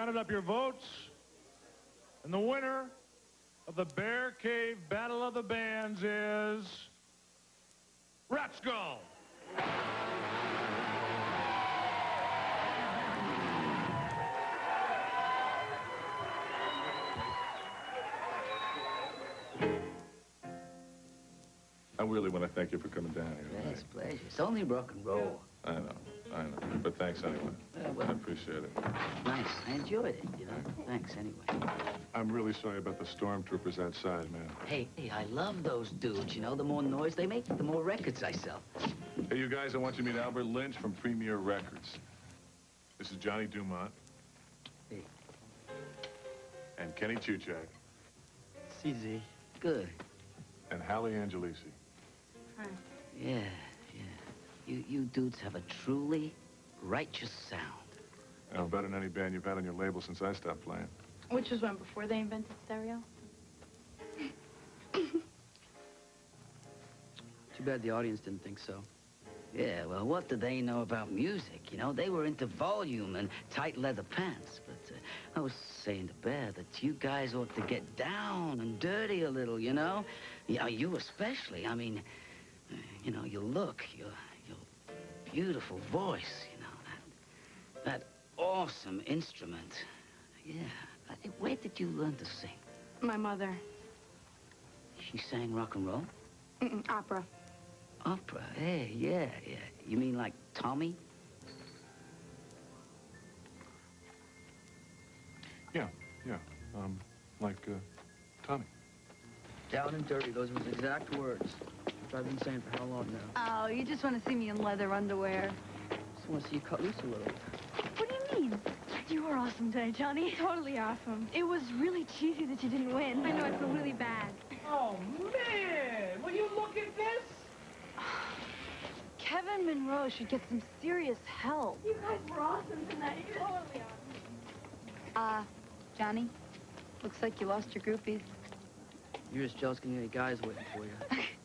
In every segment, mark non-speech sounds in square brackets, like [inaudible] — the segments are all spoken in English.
counted up your votes, and the winner of the Bear Cave Battle of the Bands is Ratskull. I really want to thank you for coming down here. Yeah, it's a pleasure. It's only rock and roll. I know, I know. But thanks anyway. Yeah, well- I appreciate it. Nice. I enjoyed it, you know. Thanks anyway. I'm really sorry about the stormtroopers outside, man. Hey, hey, I love those dudes, you know. The more noise they make, the more records I sell. Hey, you guys, I want you to meet Albert Lynch from Premier Records. This is Johnny Dumont. Hey. And Kenny Chuchak. CZ. Good. And Hallie Angelisi. Hi. yeah. You, you dudes have a truly righteous sound. Oh, better than any band you've had on your label since I stopped playing. Which was when, before they invented stereo? [laughs] Too bad the audience didn't think so. Yeah, well, what do they know about music? You know, they were into volume and tight leather pants. But uh, I was saying to Bear that you guys ought to get down and dirty a little, you know? Yeah, you especially. I mean, uh, you know, you look, your, your beautiful voice, you know, that, that awesome instrument. Yeah. Where did you learn to sing? My mother. She sang rock and roll? Mm-mm, opera. Opera, hey, yeah, yeah. You mean like Tommy? Yeah, yeah. Um, like, uh, Tommy. Down and dirty, those were his exact words. Which I've been saying for how long now? Oh, you just want to see me in leather underwear. Just want to see you cut loose a little. What do you mean? You were awesome today, Johnny. Totally awesome. It was really cheesy that you didn't win. I know, I feel really bad. Oh, man! Will you look at this? Kevin Monroe should get some serious help. You guys were awesome tonight. you Totally awesome. Uh, Johnny, looks like you lost your groupies. You're just jealous because you got guys waiting for you. [laughs]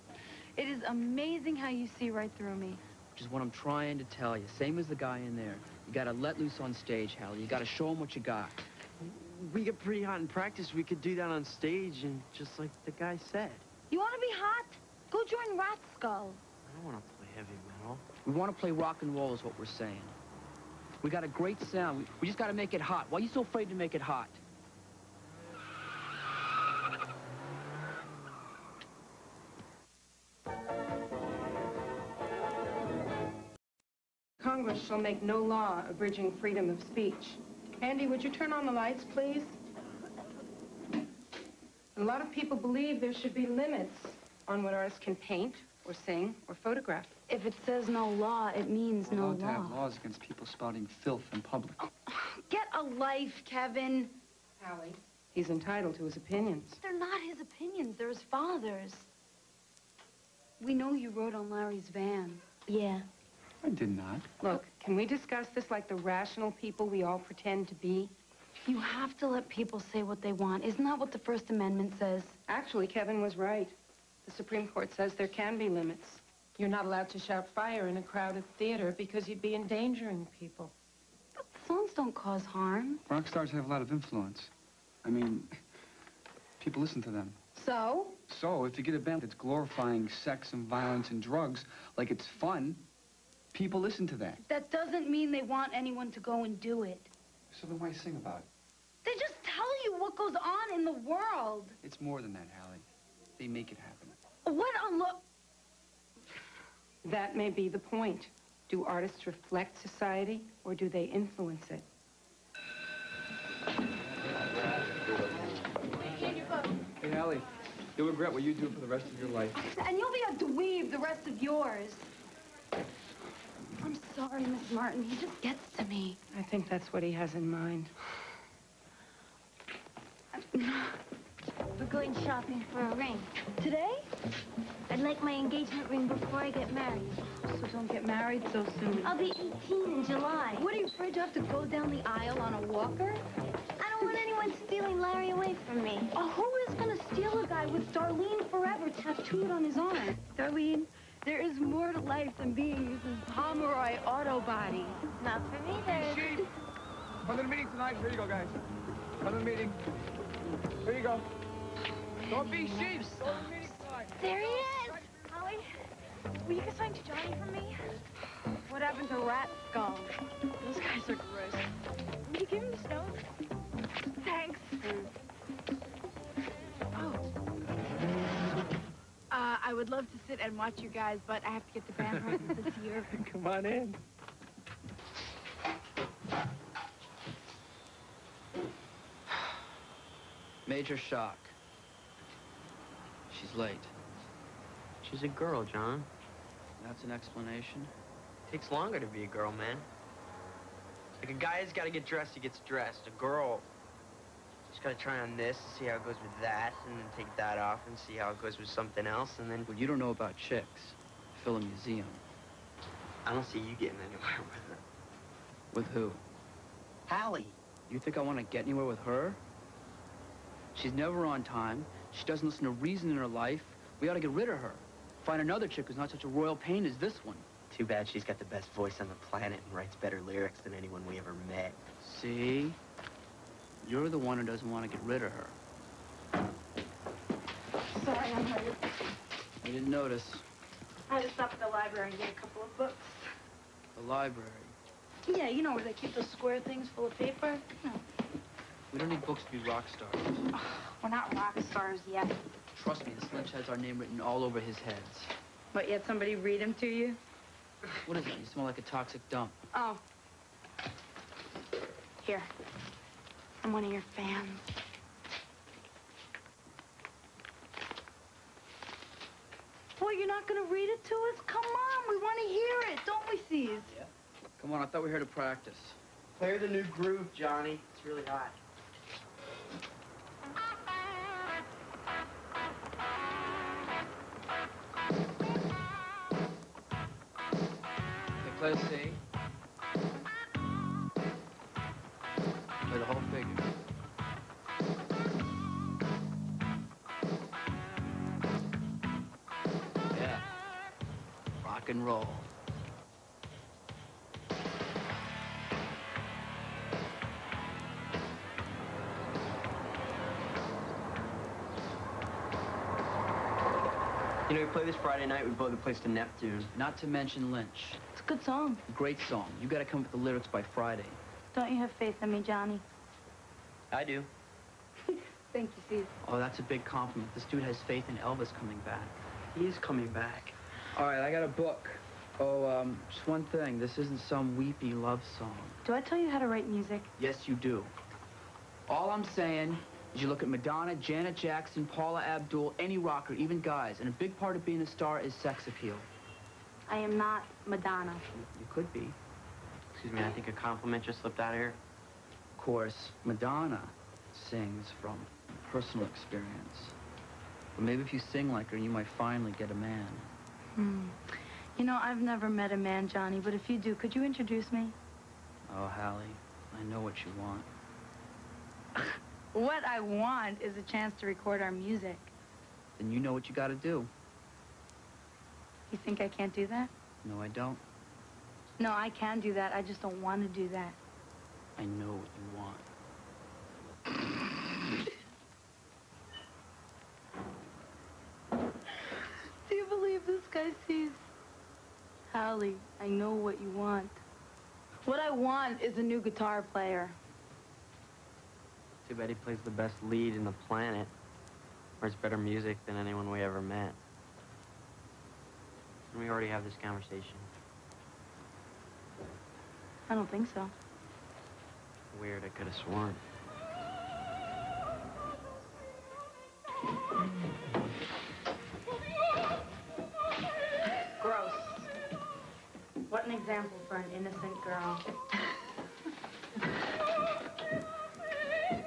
It is amazing how you see right through me. Which is what I'm trying to tell you. Same as the guy in there. You gotta let loose on stage, Hal. You gotta show him what you got. We get pretty hot in practice. We could do that on stage, and just like the guy said. You want to be hot? Go join Rat Skull. I don't want to play heavy metal. We want to play rock and roll is what we're saying. We got a great sound. We, we just gotta make it hot. Why are you so afraid to make it hot? Congress shall make no law abridging freedom of speech. Andy, would you turn on the lights, please? A lot of people believe there should be limits on what artists can paint, or sing, or photograph. If it says no law, it means no allowed to have laws against people spouting filth in public. [sighs] Get a life, Kevin. Hallie, he's entitled to his opinions. They're not his opinions. They're his father's. We know you rode on Larry's van. Yeah. I did not. Look, can we discuss this like the rational people we all pretend to be? You have to let people say what they want. Isn't that what the First Amendment says? Actually, Kevin was right. The Supreme Court says there can be limits. You're not allowed to shout fire in a crowded theater because you'd be endangering people. But songs don't cause harm. Rock stars have a lot of influence. I mean, people listen to them. So? So, if you get a band that's glorifying sex and violence and drugs like it's fun, people listen to that. That doesn't mean they want anyone to go and do it. So then why sing about it? They just tell you what goes on in the world. It's more than that, Hallie. They make it happen. What a look. That may be the point. Do artists reflect society, or do they influence it? Hey, Hallie, you'll regret what you do for the rest of your life. And you'll be a dweeb the rest of yours. Sorry, Miss Martin. He just gets to me. I think that's what he has in mind. We're going shopping for a ring. Today? I'd like my engagement ring before I get married. So don't get married so soon. I'll be 18 in July. What are you afraid to have to go down the aisle on a walker? I don't want anyone stealing Larry away from me. Oh, who is going to steal a guy with Darlene Forever tattooed on his arm? Darlene, there is more to life than being Mrs. Pomeroy Auto Body. Not for me, there isn't. Come to the meeting tonight. Here you go, guys. Come to the meeting. Here you go. Don't be sheeps. Go to the meeting tonight. There he is! Holly, will you get something to Johnny for me? What happened to Rat Skull? I would love to sit and watch you guys, but I have to get the band horses this year. [laughs] Come on in. Major shock. She's late. She's a girl, John. That's an explanation. Takes longer to be a girl, man. Like a guy's got to get dressed, he gets dressed. A girl, to try on this, and see how it goes with that, and then take that off and see how it goes with something else, and then Well, you don't know about chicks. Fill a museum. I don't see you getting anywhere with her. With who? Hallie. You think I want to get anywhere with her? She's never on time. She doesn't listen to reason in her life. We ought to get rid of her. Find another chick who's not such a royal pain as this one. Too bad she's got the best voice on the planet and writes better lyrics than anyone we ever met. See? You're the one who doesn't want to get rid of her. Sorry, I'm late. I didn't notice. I had to stop at the library and get a couple of books. The library. Yeah, you know where they keep those square things full of paper? No. We don't need books to be rock stars. [sighs] We're not rock stars yet. Trust me, this Lynch has our name written all over his heads. But yet somebody read them to you? What is that? You smell like a toxic dump. Oh. Here. I'm one of your fans. Boy, you're not gonna read it to us? Come on, we want to hear it, don't we, C's? Yeah. Come on, I thought we were here to practice. Play the new groove, Johnny. It's really hot. Okay, play the C. and roll. You know, we play this Friday night, we blow the place to Neptune. Not to mention Lynch. It's a good song. Great song. You gotta come up with the lyrics by Friday. Don't you have faith in me, Johnny? I do. [laughs] Thank you, Steve. Oh, that's a big compliment. This dude has faith in Elvis coming back. He is coming back. All right, I got a book. Oh, um, just one thing. This isn't some weepy love song. Do I tell you how to write music? Yes, you do. All I'm saying is you look at Madonna, Janet Jackson, Paula Abdul, any rocker, even guys, and a big part of being a star is sex appeal. I am not Madonna. You could be. Excuse me, I think a compliment just slipped out of here. Of course, Madonna sings from personal experience. But maybe if you sing like her, you might finally get a man. Hmm. You know, I've never met a man, Johnny, but if you do, could you introduce me? Oh, Hallie, I know what you want. [laughs] What I want is a chance to record our music. Then you know what you gotta do. You think I can't do that? No, I don't. No, I can do that. I just don't want to do that. I know what you want. [laughs] Do you believe this guy sees? Hallie, I know what you want. What I want is a new guitar player. Too bad he plays the best lead in the planet. Writes better music than anyone we ever met. And we already have this conversation. I don't think so. Weird, I could have sworn. Example for an innocent girl.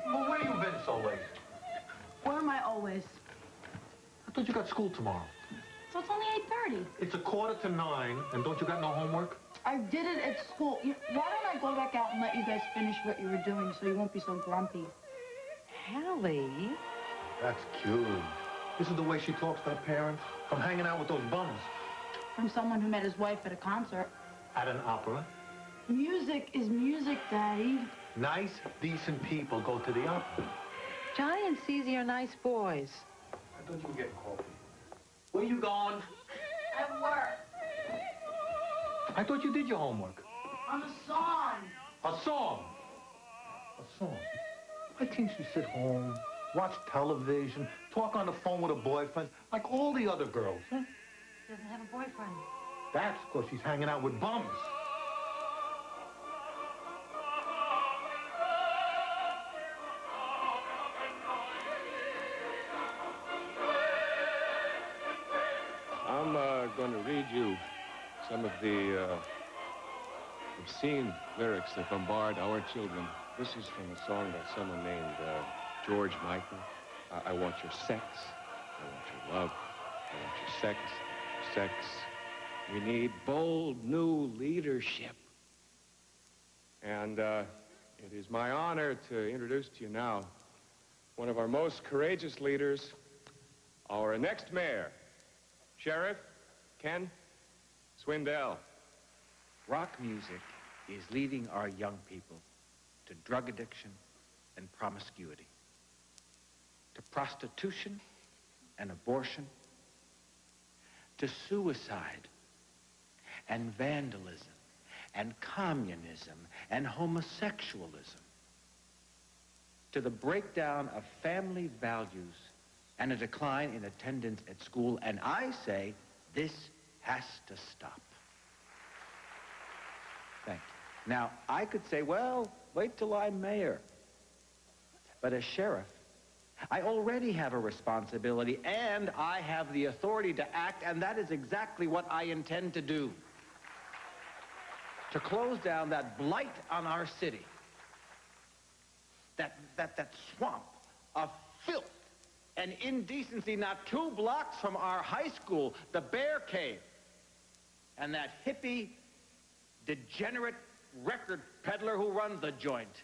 Well, where you been so late? Where am I always? I thought you got school tomorrow. So it's only 8.30. It's a quarter to nine, and don't you got no homework? I did it at school. You, why don't I go back out and let you guys finish what you were doing so you won't be so grumpy? Hallie? That's cute. This is the way she talks to her parents? From hanging out with those bums From someone who met his wife at a concert. At an opera. Music is music, Daddy. Nice, decent people go to the opera. Johnny and Cece are nice boys. I thought you were getting coffee. Where you going? At work. I thought you did your homework. On the song. A song. A song. Why can't you sit home, watch television, talk on the phone with a boyfriend, like all the other girls, huh? She doesn't have a boyfriend. That's because she's hanging out with bums. I'm uh, going to read you some of the uh, obscene lyrics that bombard our children. This is from a song by someone named uh, George Michael. I-, I want your sex. I want your love. I want your sex. Sex. We need bold new leadership. And uh, it is my honor to introduce to you now one of our most courageous leaders, our next mayor, Sheriff Ken Swindell. Rock music is leading our young people to drug addiction and promiscuity, to prostitution and abortion, to suicide and vandalism and communism and homosexualism, to the breakdown of family values and a decline in attendance at school. And I say this has to stop. Thank you. Now, I could say, well, wait till I'm mayor. But as sheriff, I already have a responsibility and I have the authority to act, and that is exactly what I intend to do. To close down that blight on our city, that, that, that swamp of filth and indecency not two blocks from our high school, the Bear Cave, and that hippie, degenerate record peddler who runs the joint.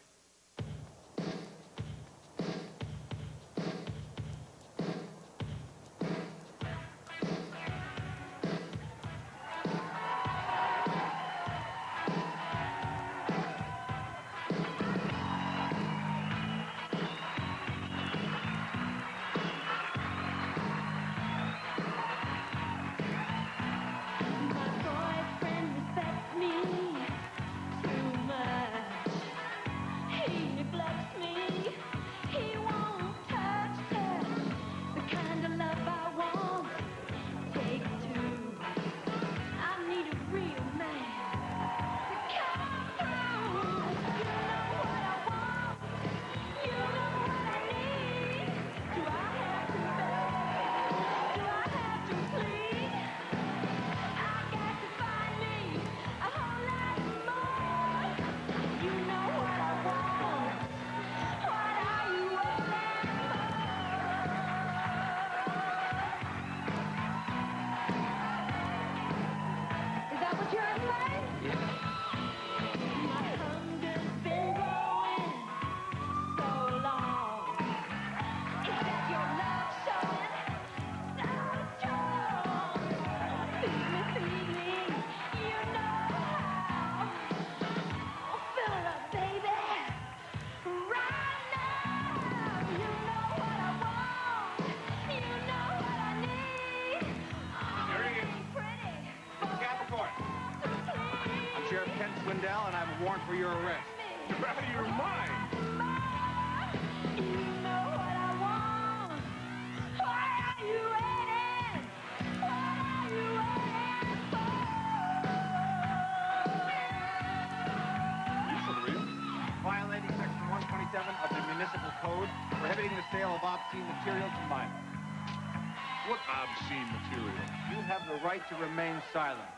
What obscene material? You have the right to remain silent.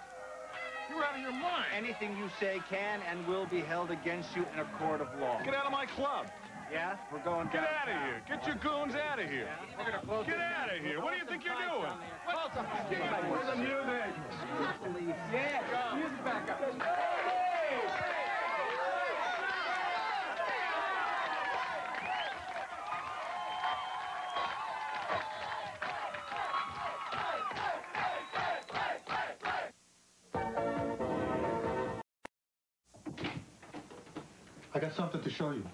You're out of your mind. Anything you say can and will be held against you in a court of law. Get out of my club. Yeah? We're going Get out of here. Get your goons out of here. We're gonna close Get out of here. What do you think you're doing? Where's the music? Yeah, music back up. I got something to show you.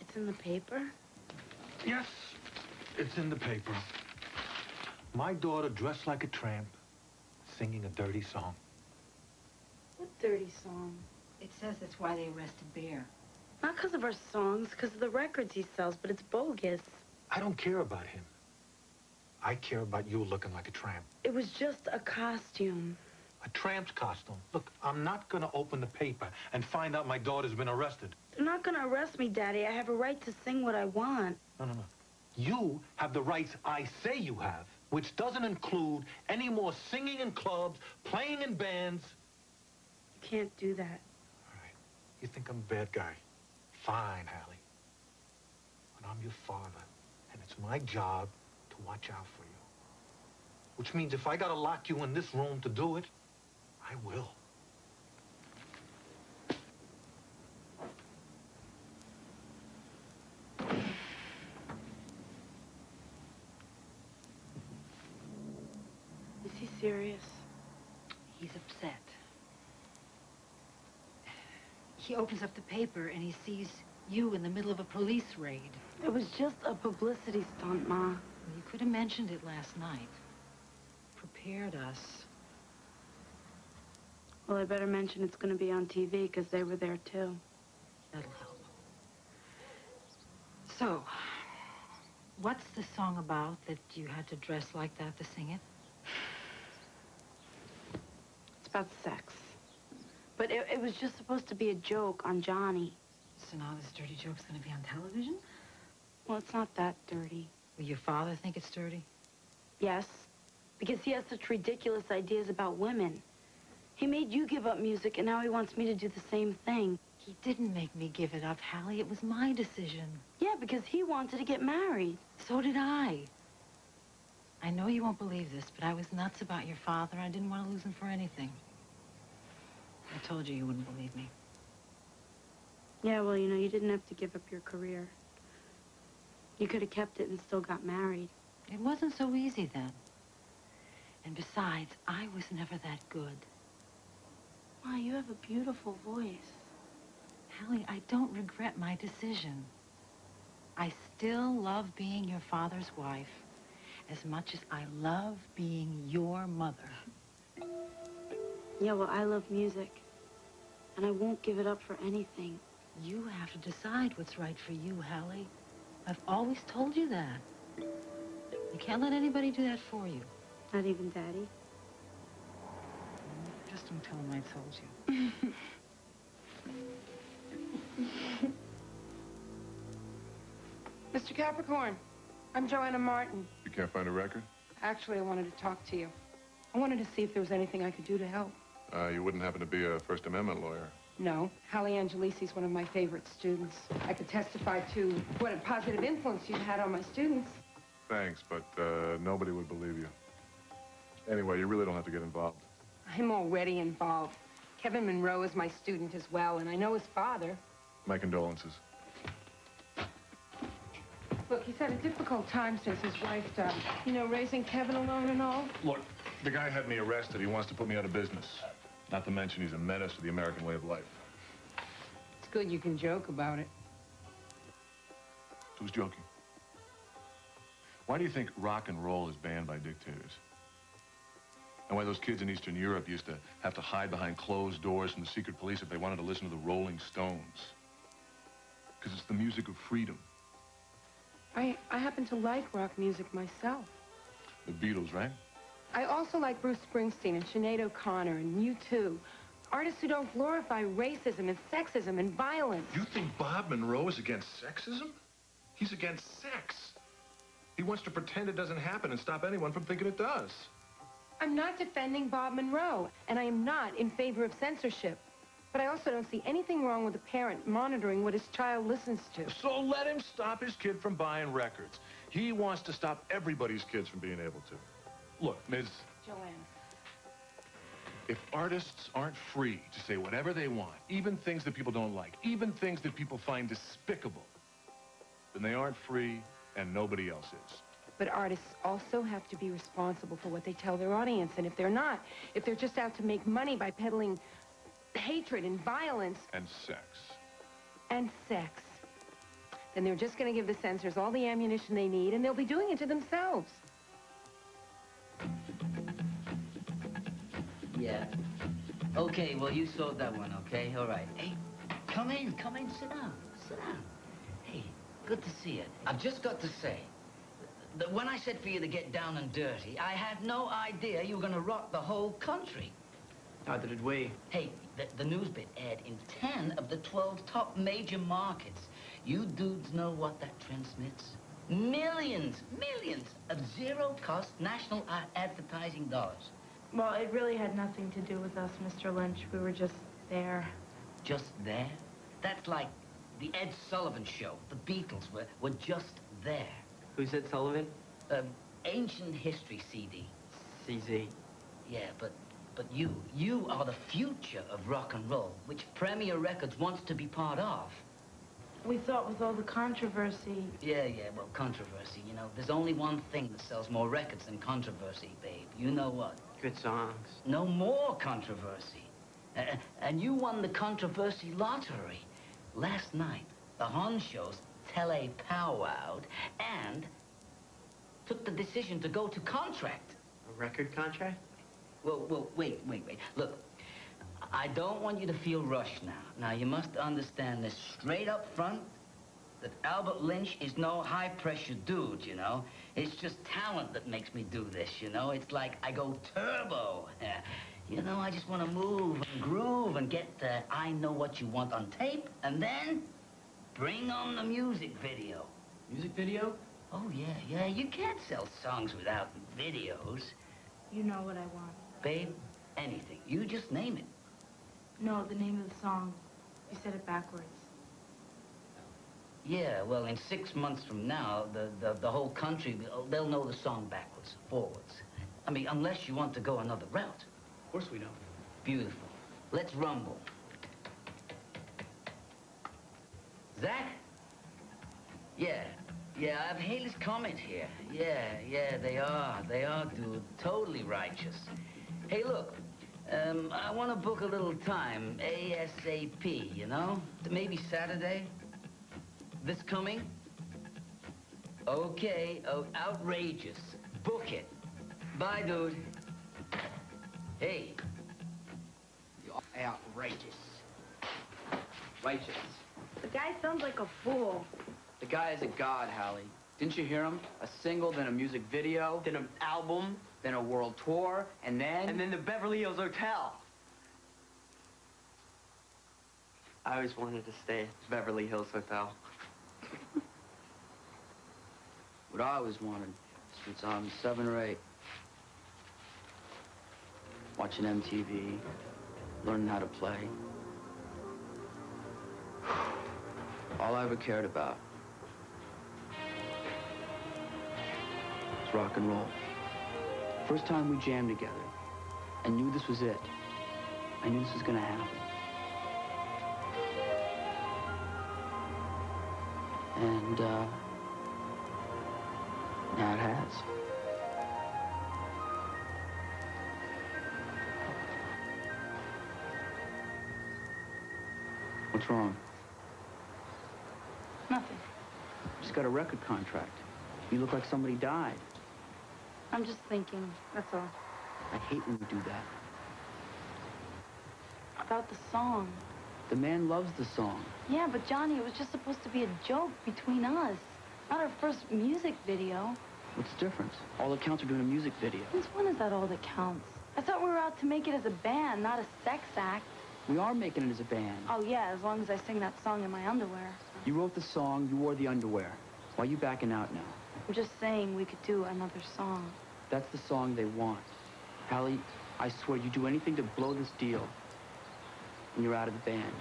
It's in the paper? Yes, it's in the paper. My daughter dressed like a tramp, singing a dirty song. What dirty song? It says that's why they arrested Bear. Not because of our songs, because of the records he sells, but it's bogus. I don't care about him. I care about you looking like a tramp. It was just a costume. A tramp's costume. Look, I'm not gonna open the paper and find out my daughter's been arrested. They're not gonna arrest me, Daddy. I have a right to sing what I want. No, no, no. You have the rights I say you have, which doesn't include any more singing in clubs, playing in bands. You can't do that. All right. You think I'm a bad guy? Fine, Hallie. But I'm your father, and it's my job to watch out for you. Which means if I gotta lock you in this room to do it, I will. Is he serious? He's upset. He opens up the paper and he sees you in the middle of a police raid. It was just a publicity stunt, Ma. Well, you could have mentioned it last night. Prepared us. Well, I better mention it's gonna be on TV, because they were there, too. That'll help. So, what's the song about that you had to dress like that to sing it? It's about sex. But it, it was just supposed to be a joke on Johnny. So now this dirty joke's gonna be on television? Well, it's not that dirty. Will your father think it's dirty? Yes, because he has such ridiculous ideas about women. He made you give up music, and now he wants me to do the same thing. He didn't make me give it up, Hallie. It was my decision. Yeah, because he wanted to get married. So did I. I know you won't believe this, but I was nuts about your father. I didn't want to lose him for anything. I told you you wouldn't believe me. Yeah, well, you know, you didn't have to give up your career. You could have kept it and still got married. It wasn't so easy then. And besides, I was never that good. You have a beautiful voice. Hallie, I don't regret my decision. I still love being your father's wife as much as I love being your mother. Yeah, well, I love music. And I won't give it up for anything. You have to decide what's right for you, Hallie. I've always told you that. You can't let anybody do that for you. Not even Daddy. Just don't tell him I told you. [laughs] Mr. Capricorn, I'm Joanna Martin. You can't find a record? Actually, I wanted to talk to you. I wanted to see if there was anything I could do to help. Uh, you wouldn't happen to be a First Amendment lawyer. No, Hallie Angelisi's one of my favorite students. I could testify to what a positive influence you've had on my students. Thanks, but uh, nobody would believe you. Anyway, you really don't have to get involved. I'm already involved. Kevin Monroe is my student as well, and I know his father. My condolences. Look, he's had a difficult time since his wife died. You know, raising Kevin alone and all. Look, the guy had me arrested. He wants to put me out of business. Not to mention he's a menace to the American way of life. It's good you can joke about it. Who's joking? Why do you think rock and roll is banned by dictators? And why those kids in Eastern Europe used to have to hide behind closed doors from the secret police if they wanted to listen to the Rolling Stones? Because it's the music of freedom. I, I happen to like rock music myself. The Beatles, right? I also like Bruce Springsteen and Sinead O'Connor and you too. Artists who don't glorify racism and sexism and violence. You think Bob Monroe is against sexism? He's against sex. He wants to pretend it doesn't happen and stop anyone from thinking it does. I'm not defending Bob Monroe, and I am not in favor of censorship. But I also don't see anything wrong with a parent monitoring what his child listens to. So let him stop his kid from buying records. He wants to stop everybody's kids from being able to. Look, Ms. Joanne. If artists aren't free to say whatever they want, even things that people don't like, even things that people find despicable, then they aren't free and nobody else is. But artists also have to be responsible for what they tell their audience. And if they're not, if they're just out to make money by peddling hatred and violence And sex. and sex, then they're just going to give the censors all the ammunition they need, and they'll be doing it to themselves. Yeah. Okay, well, you sold that one, okay? All right. Hey, come in, come in, sit down, sit down. Hey, good to see you. I've just got to say that when I said for you to get down and dirty, I had no idea you were going to rock the whole country. Neither did we. Hey, the, the news bit aired in 10 of the 12 top major markets. You dudes know what that transmits? Millions, millions of zero-cost national ad- advertising dollars. Well, it really had nothing to do with us, Mr. Lynch. We were just there. Just there? That's like the Ed Sullivan Show. The Beatles were, were just there. Who's Ed Sullivan? Um, ancient history CD. CZ. Yeah, but but you, you are the future of rock and roll, which Premier Records wants to be part of. We thought with all the controversy... Yeah, yeah, well, controversy, you know. There's only one thing that sells more records than controversy, babe. You know what? Good songs. No more controversy. Uh, and you won the controversy lottery. Last night, the Hon shows tele-powwowed and took the decision to go to contract. A record contract? Well, well, wait, wait, wait. Look, I don't want you to feel rushed now. Now, you must understand this straight up front, that Albert Lynch is no high-pressure dude, you know? It's just talent that makes me do this, you know? It's like I go turbo. [laughs] You know, I just want to move and groove and get uh, I Know What You Want on tape, and then bring on the music video. Music video? Oh, yeah, yeah. You can't sell songs without videos. You know what I want. Babe, anything. You just name it. No, the name of the song. You said it backwards. Yeah, well, in six months from now, the, the, the whole country, they'll know the song backwards, forwards. I mean, unless you want to go another route. Of course we don't. Beautiful. Let's rumble. Zach? Yeah, yeah, I have Haley's comment here. Yeah, yeah, they are. They are, dude. Totally righteous. Hey, look, um, I want to book a little time, ASAP, you know? Maybe Saturday? This coming? Okay, oh, outrageous. Book it. Bye, dude. Hey. You're outrageous. Righteous. The guy sounds like a fool. The guy is a god, Hallie. Didn't you hear him? A single, then a music video. Then an album. Then a world tour, and then... And then the Beverly Hills Hotel. I always wanted to stay at the Beverly Hills Hotel. [laughs] What I always wanted since I'm seven or eight. Watching MTV, learning how to play. All I ever cared about was rock and roll. First time we jammed together, I knew this was it. I knew this was gonna happen. And, uh, now it has. What's wrong? Nothing. Just got a record contract. You look like somebody died. I'm just thinking, that's all. I hate when you do that. About the song. The man loves the song. Yeah, but Johnny, it was just supposed to be a joke between us. Not our first music video. What's the difference? All that counts are doing a music video. Since when is that all that counts? I thought we were out to make it as a band, not a sex act. We are making it as a band. Oh, yeah, as long as I sing that song in my underwear. You wrote the song, you wore the underwear. Why are you backing out now? I'm just saying we could do another song. That's the song they want. Hallie, I swear, you do anything to blow this deal, and you're out of the band.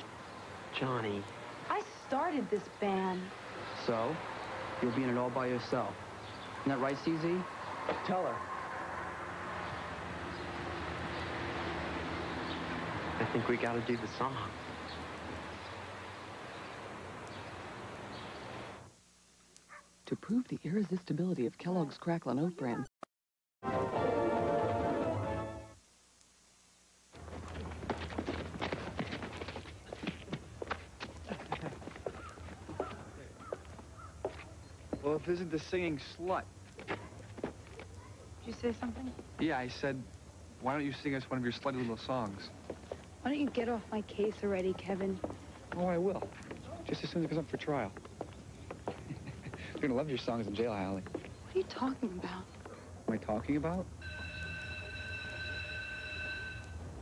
Johnny. I started this band. So, you'll be in it all by yourself. Isn't that right, CZ? Tell her. I think we gotta do the song. To prove the irresistibility of Kellogg's Cracklin' Oat Bran, Well, if isn't the singing slut. Did you say something? Yeah, I said, why don't you sing us one of your slutty little songs? Why don't you get off my case already, Kevin? Oh, I will. Just as soon as it comes up for trial. You're gonna love your songs in jail, Hallie. What are you talking about? Am I talking about?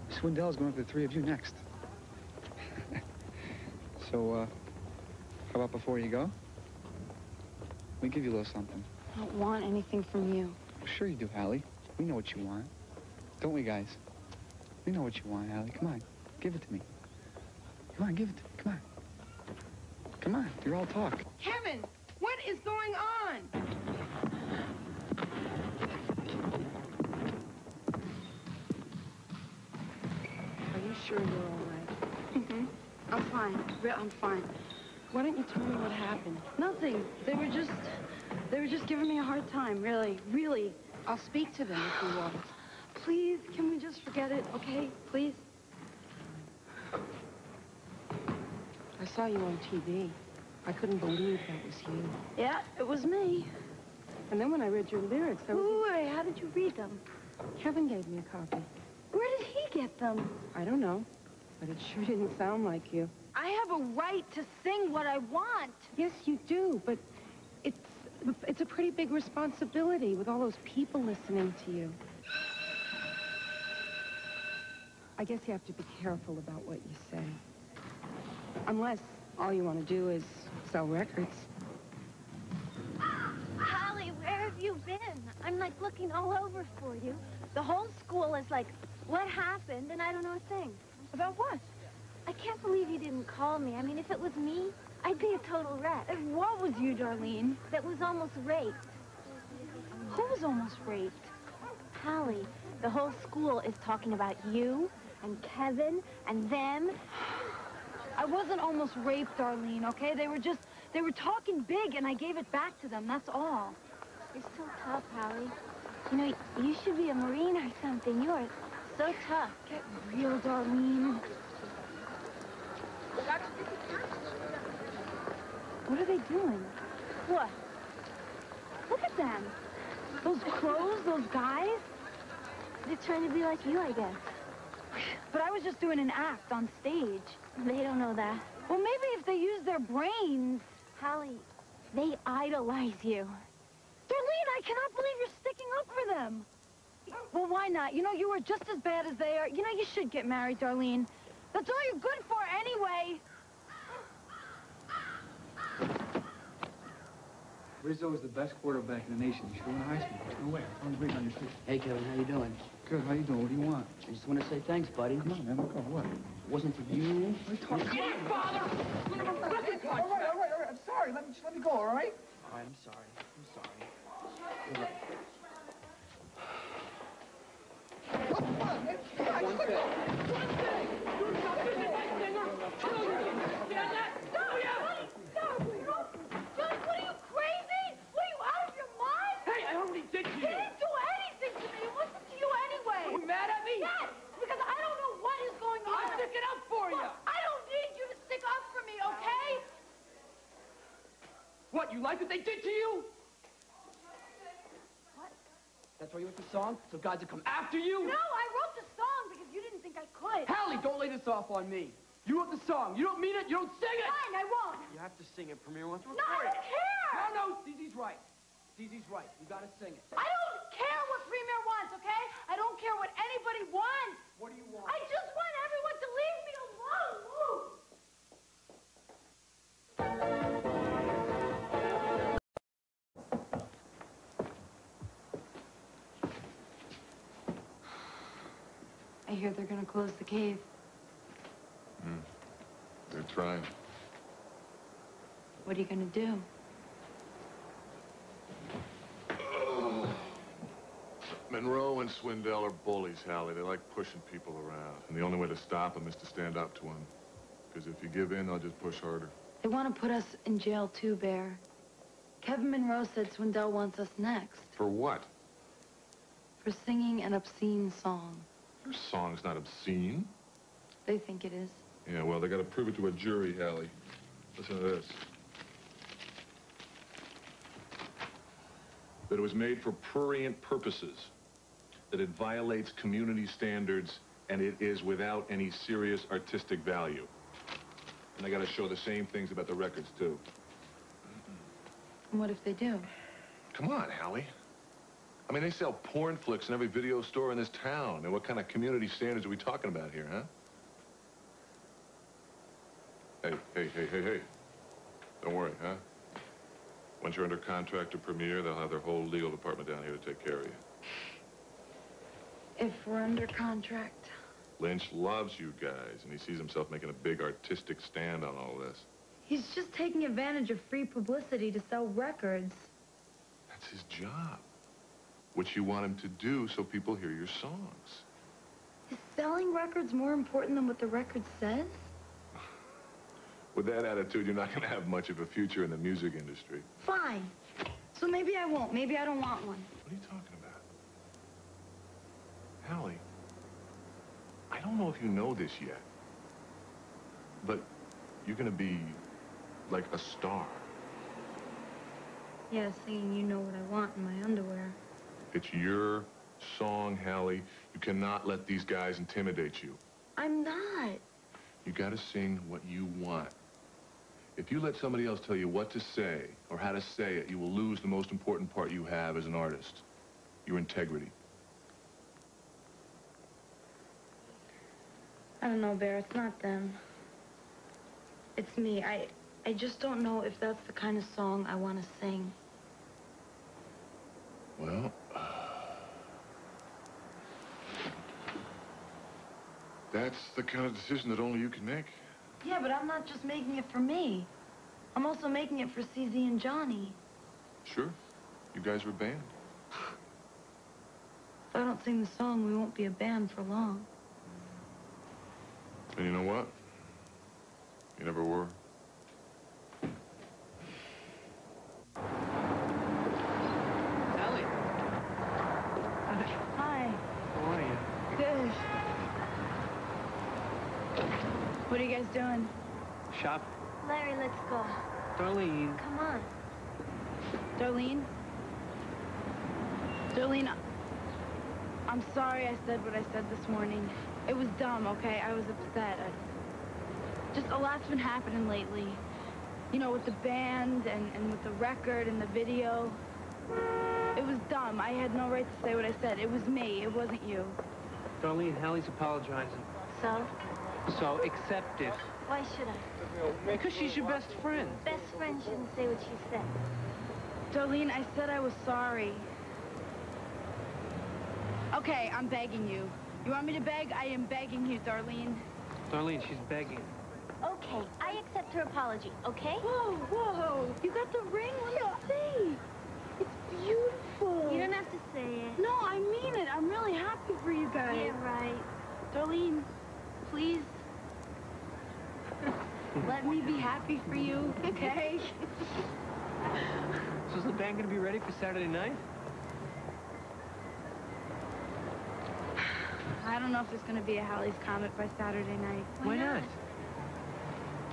Swindell's going for the three of you next. [laughs] so, uh, how about before you go? We give you a little something. I don't want anything from you. Well, sure you do, Hallie. We know what you want. Don't we, guys? We know what you want, Hallie. Come on. Give it to me. Come on, give it to me. Come on. Come on. You're all talk. Kevin, what is going on? Are you sure you're all right? Mm-hmm. I'm fine. I'm fine. Why don't you tell me what happened? Nothing. They were just, they were just giving me a hard time, really, really. I'll speak to them if you want. Please, can we just forget it, okay? Please? I saw you on TV. I couldn't believe that was you. Yeah, it was me. And then when I read your lyrics, I was... Wait, how did you read them? Kevin gave me a copy. Where did he get them? I don't know, but it sure [laughs] didn't sound like you. I have a right to sing what I want. Yes, you do, but it's it's a pretty big responsibility with all those people listening to you. I guess you have to be careful about what you say. Unless all you want to do is sell records. Holly, where have you been? I'm like looking all over for you. The whole school is like, what happened? And I don't know a thing. About what? I can't believe you didn't call me. I mean, if it was me, I'd be a total wreck. And what was you, Darlene? That was almost raped. Who was almost raped? Holly, the whole school is talking about you and Kevin and them. I wasn't almost raped, Darlene, okay? They were just, they were talking big, and I gave it back to them, that's all. You're so tough, Hallie. You know, you should be a Marine or something. You are so tough. Get real, Darlene. What are they doing? What? Look at them. Those crows, those guys? They're trying to be like you, I guess. But I was just doing an act on stage. They don't know that. Well, maybe if they use their brains. Holly, they idolize you. Darlene, I cannot believe you're sticking up for them. Well, why not? You know, you are just as bad as they are. You know, you should get married, Darlene. That's all you're good for anyway. Rizzo is the best quarterback in the nation. You should win high school. There's no way. I found the green on your face. Hey, Kevin, how you doing? Good. How you doing? What do you want? I just want to say thanks, buddy. Come on, man. Look up. What? Wasn't for you. What are you talking Come on, Father! All right, all right, all right. I'm sorry. Let me, just let me go, all right? All right, I'm sorry. I'm sorry. You're right. Come on, man. Guys, One let thing. go. One thing. Do something to that singer. Children. Stand that. Oh, yeah. Johnny, what are you, crazy? What are you, out of your mind? Hey, I already did to He you. didn't do anything to me. It wasn't to you anyway. You mad at me? Yes, because I don't know what is going on. I'm sticking up for you. Look, I don't need you to stick up for me, okay? What, you like what they did to you? What? That's why you wrote the song? So God to come after you? No, I wrote the song because you didn't think I could. Hallie, don't lay this off on me. You wrote the song. You don't mean it. You don't sing it. Fine, I won't. You have to sing it. Premiere wants to No, I don't care. No, no, Zizi's right. Zizi's right. You gotta sing it. I don't care what Premiere wants, okay? I don't care what anybody wants. What do you close the cave. Hmm. They're trying. What are you gonna do? [sighs] Monroe and Swindell are bullies, Hallie. They like pushing people around. And the only way to stop them is to stand up to them. Because if you give in, they'll just push harder. They want to put us in jail too, Bear. Kevin Monroe said Swindell wants us next For what? for singing an obscene song. Your song's not obscene. They think it is. Yeah, well, they got to prove it to a jury, Hallie. Listen to this. That it was made for prurient purposes. That it violates community standards and it is without any serious artistic value. And I got to show the same things about the records, too. What if they do? Come on, Hallie. I mean, they sell porn flicks in every video store in this town. And what kind of community standards are we talking about here, huh? Hey, hey, hey, hey, hey. Don't worry, huh? Once you're under contract to Premiere, they'll have their whole legal department down here to take care of you. If we're under contract. Lynch loves you guys, and he sees himself making a big artistic stand on all this. He's just taking advantage of free publicity to sell records. That's his job. What you want him to do so people hear your songs. Is selling records more important than what the record says? [sighs] With that attitude, you're not going to have much of a future in the music industry. Fine. So maybe I won't. Maybe I don't want one. What are you talking about? Hallie, I don't know if you know this yet, but you're going to be like a star. Yeah, singing You Know What I Want in my underwear. It's your song, Hallie. You cannot let these guys intimidate you. I'm not. You gotta sing what you want. If you let somebody else tell you what to say or how to say it, you will lose the most important part you have as an artist. Your integrity. I don't know, Bear. It's not them. It's me. I, I just don't know if that's the kind of song I want to sing. Well, that's the kind of decision that only you can make. Yeah, but I'm not just making it for me. I'm also making it for CZ and Johnny. Sure. You guys were a band. If I don't sing the song, we won't be a band for long. And you know what? You never were. Ellie. Hi. How are you? Good. What are you guys doing? Shop. Larry, let's go. Darlene. Come on. Darlene? Darlene, I'm sorry I said what I said this morning. It was dumb, okay? I was upset. I, just a lot's been happening lately. You know, with the band and, and with the record and the video. It was dumb. I had no right to say what I said. It was me. It wasn't you. Darlene, Hallie's apologizing. So? So accept it. Why should I? Because she's your best friend. Best friend shouldn't say what she said. Darlene, I said I was sorry. Okay, I'm begging you. You want me to beg? I am begging you, Darlene. Darlene, she's begging. Okay, I accept her apology, okay? Whoa, whoa. You got the ring? Let me see. It's beautiful. You don't have to say it. No, I mean it. I'm really happy for you guys. Yeah, right. Darlene, please. Let me be happy for you, okay? So is the band going to be ready for Saturday night? I don't know if there's going to be a Halley's Comet by Saturday night. Why not?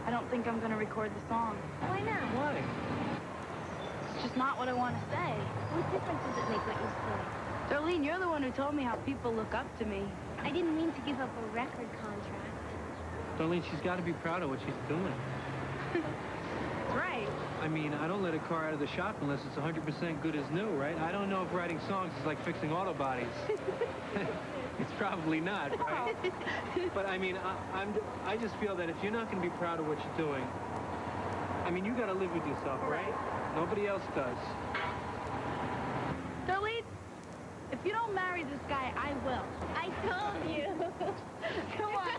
I don't think I'm going to record the song. Why not? Why? It's just not what I want to say. What difference does it make what you say? Darlene, you're the one who told me how people look up to me. I didn't mean to give up a record contract. Darlene, she's got to be proud of what she's doing. [laughs] Right. I mean, I don't let a car out of the shop unless it's 100% good as new, right? I don't know if writing songs is like fixing auto bodies. [laughs] [laughs] it's probably not, right? but I mean, I, I'm, I just feel that if you're not going to be proud of what you're doing, I mean, you got to live with yourself, right? Nobody else does. Darlene, if you don't marry this guy, I will. I told you. Come on.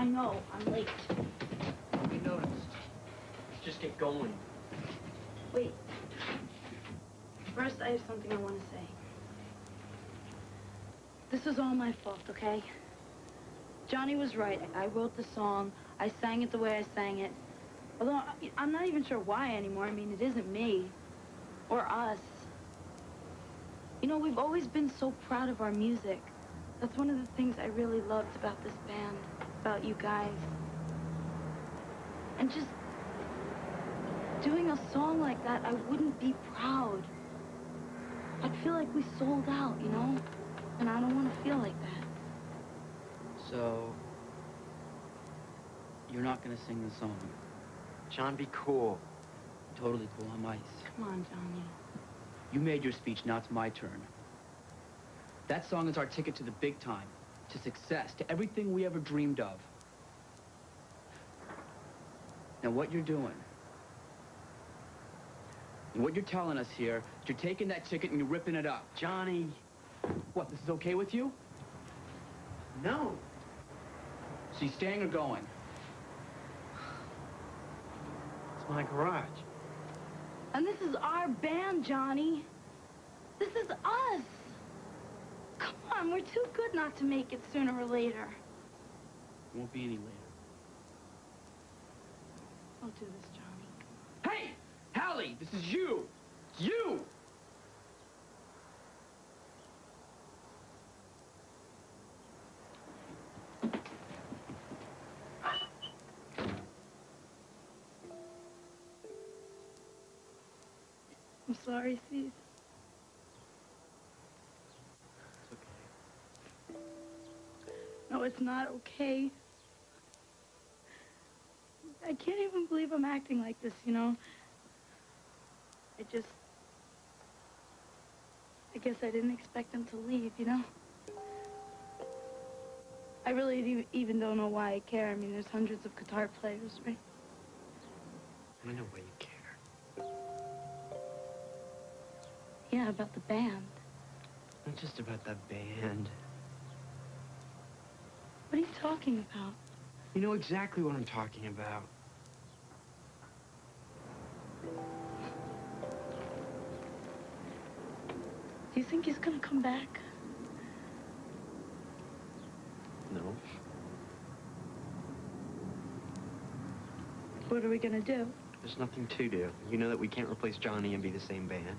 I know, I'm late. We noticed. Let's just get going. Wait. First, I have something I want to say. This is all my fault, okay? Johnny was right. I wrote the song. I sang it the way I sang it. Although I'm not even sure why anymore. I mean, it isn't me. Or us. You know, we've always been so proud of our music. That's one of the things I really loved about this band, about you guys. And just doing a song like that, I wouldn't be proud. I'd feel like we sold out, you know? And I don't want to feel like that. So, you're not gonna sing the song. John, be cool. Totally cool I'm ice. Come on, Johnny. You made your speech, now it's my turn. That song is our ticket to the big time, to success, to everything we ever dreamed of. Now, what you're doing, and what you're telling us here, is you're taking that ticket and you're ripping it up. Johnny. What, this is okay with you? No. So you staying or going? It's my garage. And this is our band, Johnny. This is us. Come on, we're too good not to make it sooner or later. Won't be any later. I'll do this, Johnny. Hey! Hallie, this is you! You! I'm sorry, Cece. It's not okay. I can't even believe I'm acting like this, you know? I just... I guess I didn't expect them to leave, you know? I really even don't know why I care. I mean, there's hundreds of guitar players, right? I know why you care. Yeah, about the band. Not just about that band. What are you talking about? You know exactly what I'm talking about. Do you think he's gonna come back? No. What are we gonna do? There's nothing to do. You know that we can't replace Johnny and be the same band.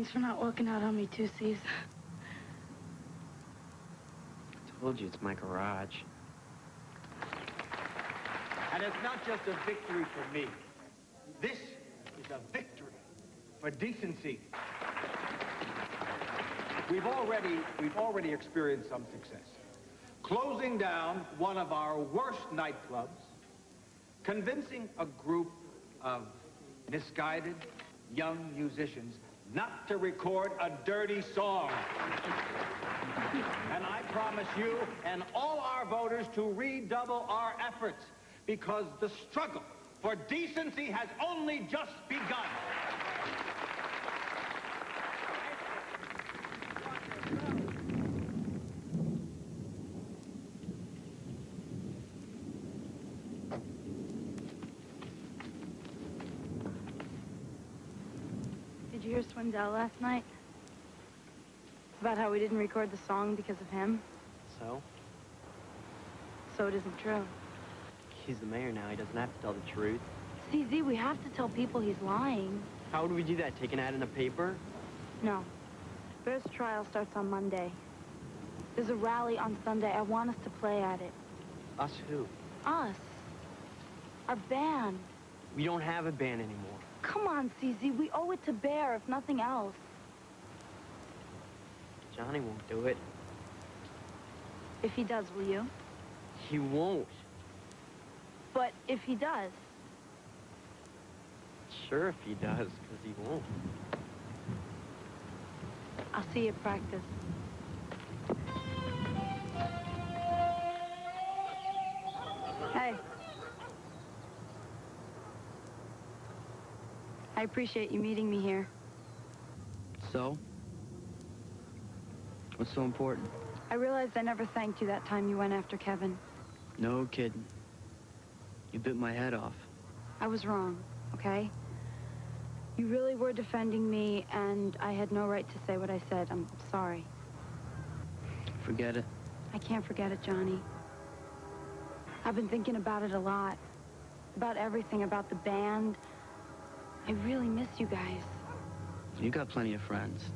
Thanks for not walking out on me too, C's. I told you it's my garage. And it's not just a victory for me. This is a victory for decency. We've already, we've already experienced some success. Closing down one of our worst nightclubs, convincing a group of misguided young musicians not to record a dirty song. And I promise you and all our voters to redouble our efforts because the struggle for decency has only just begun. Last night? About how we didn't record the song because of him? So? So it isn't true. He's the mayor now. He doesn't have to tell the truth. CZ, we have to tell people he's lying. How would we do that? Take an ad in the paper? No. Bear's trial starts on Monday. There's a rally on Sunday. I want us to play at it. Us who? Us. Our band. We don't have a band anymore. Come on, CZ. We owe it to Bear, if nothing else. Johnny won't do it. If he does, will you? He won't. But if he does, Sure if he does, because he won't. I'll see you at practice. I appreciate you meeting me here. So? What's so important? I realized I never thanked you that time you went after Kevin. No kidding. You bit my head off. I was wrong, okay? You really were defending me, and I had no right to say what I said. I'm sorry. Forget it. I can't forget it, Johnny. I've been thinking about it a lot. About everything, about the band. I really miss you guys. You got plenty of friends.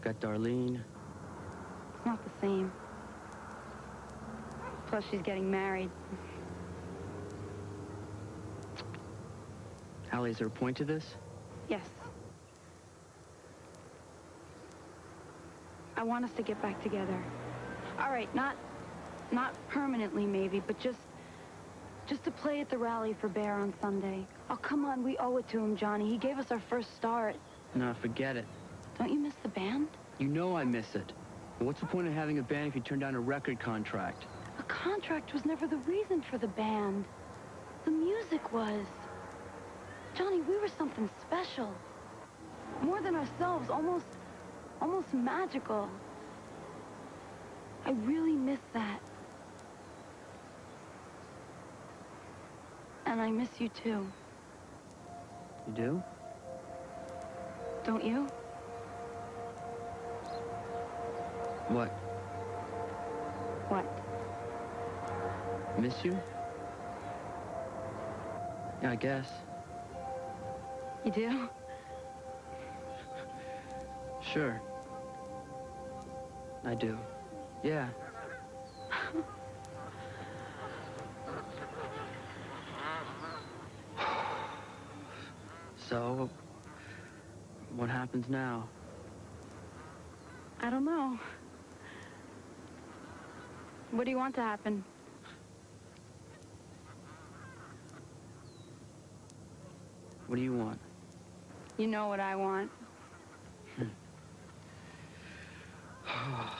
Got Darlene. It's not the same. Plus, she's getting married. Allie, is there a point to this? Yes. I want us to get back together. All right, not not permanently maybe, but just just to play at the rally for Bear on Sunday. Oh, come on, we owe it to him, Johnny. He gave us our first start. No, forget it. Don't you miss the band? You know I miss it. But what's the point of having a band if you turn down a record contract? A contract was never the reason for the band. The music was. Johnny, we were something special. More than ourselves, almost, almost magical. I really miss that. And I miss you too. You do? Don't you? What? What? Miss you? Yeah, I guess. You do? Sure. I do. Yeah. Happens now? I don't know. What do you want to happen? What do you want? You know what I want. Hmm. [sighs] [sighs] [sighs]